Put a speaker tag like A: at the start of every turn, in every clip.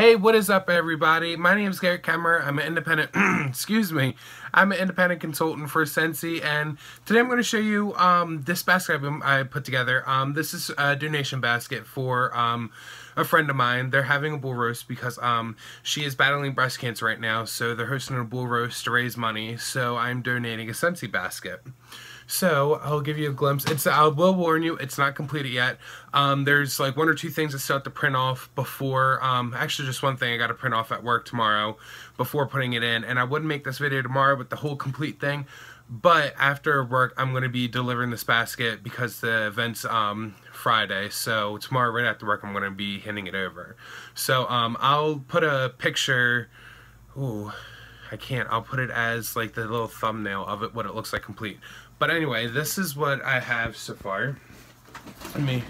A: Hey, what is up, everybody? My name is Garrett Kuemmer. I'm an independent, excuse me, I'm an independent consultant for Scentsy, and today I'm going to show you um, this basket I put together. Um, this is a donation basket for um, a friend of mine. They're having a bull roast because um, she is battling breast cancer right now, so they're hosting a bull roast to raise money, so I'm donating a Scentsy basket. So I'll give you a glimpse. It's I will warn you, it's not completed yet. Um, there's like one or two things I still have to print off before. Um, actually, just one thing I got to print off at work tomorrow before putting it in. And I wouldn't make this video tomorrow with the whole complete thing. But after work, I'm going to be delivering this basket because the event's um, Friday. So tomorrow, right after work, I'm going to be handing it over. So um, I'll put a picture. Ooh, I can't. I'll put it as like the little thumbnail of it, what it looks like complete. But anyway, this is what I have so far. Let me,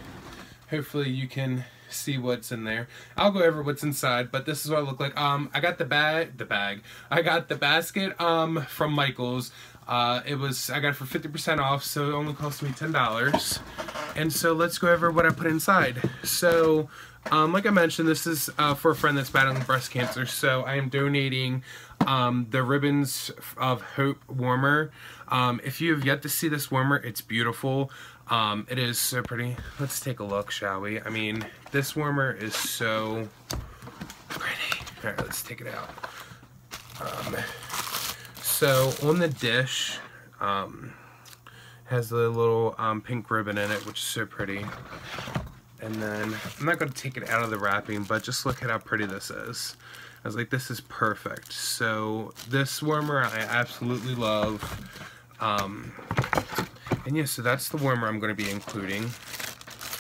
A: hopefully you can see what's in there. I'll go over what's inside, but this is what I look like. Um, I got the bag, the bag. I got the basket um from Michaels. Uh, it was I got it for 50% off, so it only cost me $10. And so let's go over what I put inside. So, um, like I mentioned, this is uh, for a friend that's battling breast cancer. So I am donating um, the Ribbons of Hope warmer. Um, if you have yet to see this warmer, it's beautiful. Um, it is so pretty. Let's take a look, shall we? I mean, this warmer is so pretty. All right, let's take it out. Um, so on the dish, um, has the little um, pink ribbon in it, which is so pretty. And then, I'm not going to take it out of the wrapping, but just look at how pretty this is. I was like, this is perfect. So this warmer I absolutely love. Um, and yeah, so that's the warmer I'm going to be including.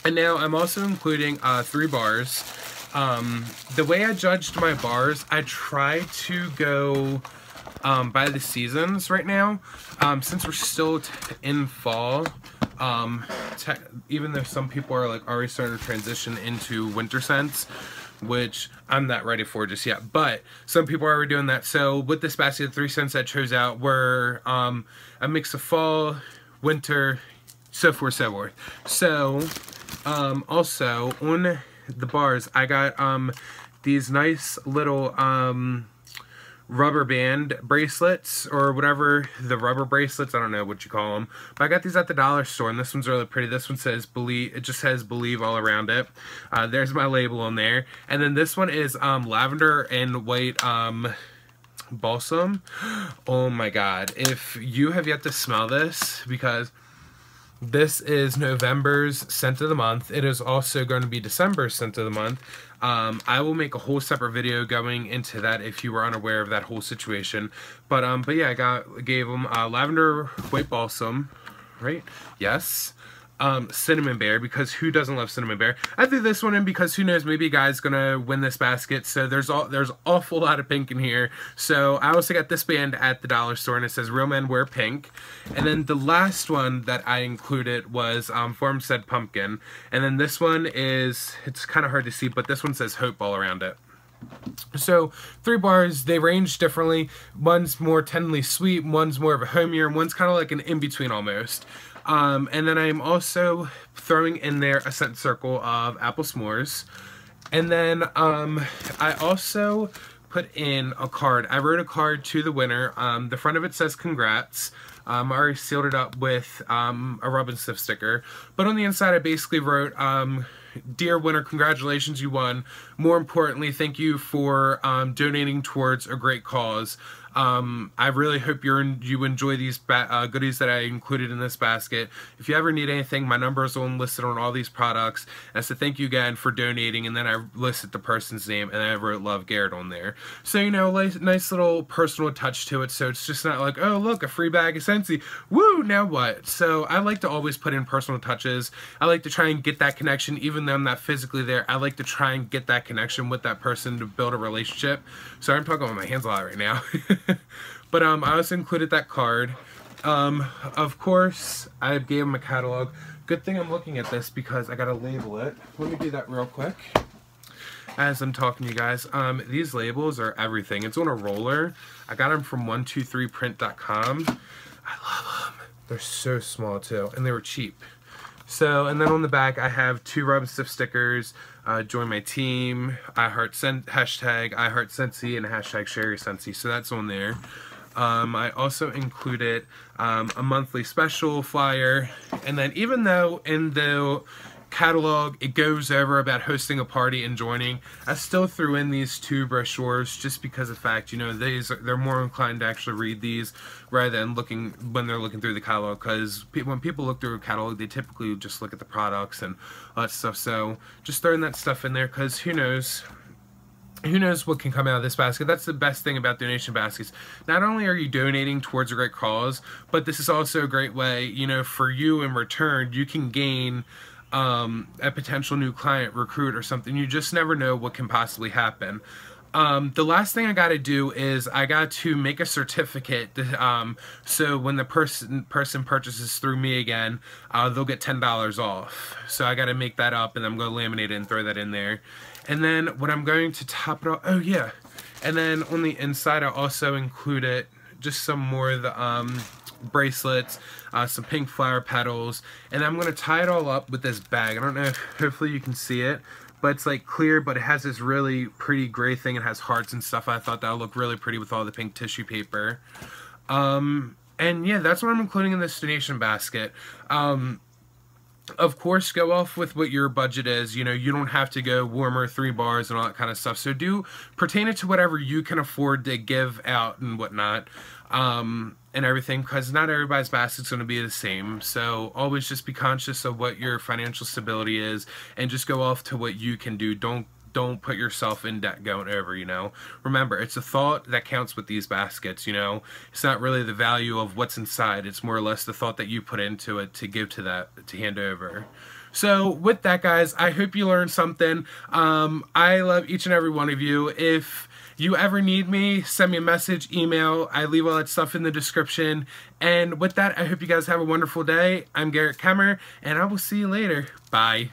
A: And now I'm also including uh, three bars. Um, the way I judged my bars, I try to go um, by the seasons right now. Um, since we're still in fall, um, even though some people are like already starting to transition into winter scents, which I'm not ready for just yet. But some people are already doing that. So with this basket, the three scents I chose out were um, a mix of fall, winter, so forth, so forth. So um, also on the bars, I got um, these nice little um, rubber band bracelets or whatever the rubber bracelets i don't know what you call them but i got these at the dollar store and this one's really pretty. This one says believe it just says believe all around it. Uh, there's my label on there. And then this one is um, lavender and white um, balsam. Oh my god. If you have yet to smell this because this is November's scent of the month. It is also going to be December's scent of the month. Um, I will make a whole separate video going into that if you were unaware of that whole situation. But um, but yeah, I got gave them uh, lavender white balsam, right? Yes um, Cinnamon Bear because who doesn't love Cinnamon Bear? I threw this one in because who knows, maybe a guy's gonna win this basket. So there's all there's awful lot of pink in here. So I also got this band at the dollar store and it says Real Men Wear Pink. And then the last one that I included was um, Form Said Pumpkin. And then this one is it's kind of hard to see, but this one says Hope all around it. So three bars, they range differently. One's more tenderly sweet, one's more of a homier, and one's kind of like an in-between almost. Um, and then I'm also throwing in there a scent circle of apple s'mores. And then um, I also put in a card. I wrote a card to the winner. Um, the front of it says congrats. Um, I already sealed it up with um, a rub and sticker. But on the inside I basically wrote, um, Dear winner, congratulations, you won. More importantly, thank you for um, donating towards a great cause. Um, I really hope in, you enjoy these uh, goodies that I included in this basket. If you ever need anything, my number is on listed on all these products. And so thank you again for donating. And then I listed the person's name and I wrote Love Garrett on there. So, you know, nice little personal touch to it. So it's just not like, oh, look, a free bag of Scentsy. Woo, now what? So I like to always put in personal touches. I like to try and get that connection, even though I'm not physically there. I like to try and get that connection with that person to build a relationship. So I'm talking with my hands a lot right now. but um, I also included that card. Um, of course, I gave him a catalog. Good thing I'm looking at this because I gotta label it. Let me do that real quick. As I'm talking to you guys, um, these labels are everything. It's on a roller. I got them from 123print.com. I love them. They're so small too, and they were cheap. So, and then on the back I have two rub stiff stickers, uh, join my team, I heart sen- hashtag I heart Scentsy and hashtag share your Scentsy. So that's on there. Um, I also included um, a monthly special flyer, and then even though in the catalog it goes over about hosting a party and joining, I still threw in these two brochures just because of fact, you know, these they're more inclined to actually read these rather than looking when they're looking through the catalog because pe when people look through a catalog, they typically just look at the products and all that stuff. So just throwing that stuff in there because who knows who knows what can come out of this basket. That's the best thing about donation baskets. Not only are you donating towards a great cause, but this is also a great way, you know, for you in return, you can gain um, a potential new client, recruit, or something. You just never know what can possibly happen. Um, the last thing I got to do is I got to make a certificate. To, um, so when the person person purchases through me again, uh, they'll get ten dollars off. So I got to make that up, and I'm going to laminate it and throw that in there. And then what I'm going to top it off, oh yeah. And then on the inside, I also included just some more of the um, bracelets, uh, some pink flower petals, and I'm going to tie it all up with this bag. I don't know if hopefully you can see it, but it's like clear, but it has this really pretty gray thing. It has hearts and stuff. I thought that would look really pretty with all the pink tissue paper. Um, and yeah, that's what I'm including in this donation basket. Um, of course, go off with what your budget is. You know, you don't have to go warmer, three bars, and all that kind of stuff. So do pertain it to whatever you can afford to give out and whatnot, um, and everything, because not everybody's basket's going to be the same. So always just be conscious of what your financial stability is, and just go off to what you can do. Don't don't put yourself in debt going over, you know. Remember, it's a thought that counts with these baskets, you know. It's not really the value of what's inside. It's more or less the thought that you put into it to give to that, to hand over. So with that, guys, I hope you learned something. Um, I love each and every one of you. If you ever need me, send me a message, email. I leave all that stuff in the description. And with that, I hope you guys have a wonderful day. I'm Garrett Kuemmer, and I will see you later. Bye.